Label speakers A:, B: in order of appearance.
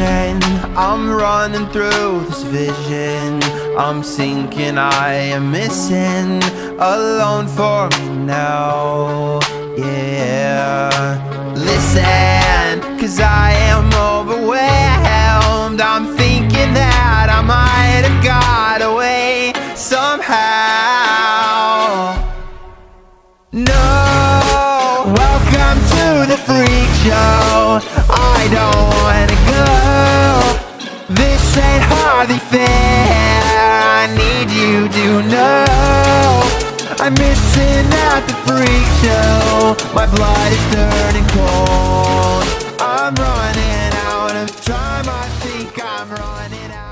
A: I'm running through this vision. I'm sinking, I am missing. Alone for me now, yeah. Listen, cause I am overwhelmed. I'm thinking that I might have got away somehow. No, ain't hardly fair I need you to know. I'm missing out the freak show. My blood is turning cold. I'm running out of time. I think I'm running out